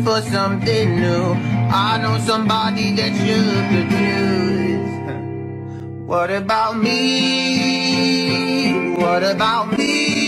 for something new. I know somebody that you could use. What about me? What about me?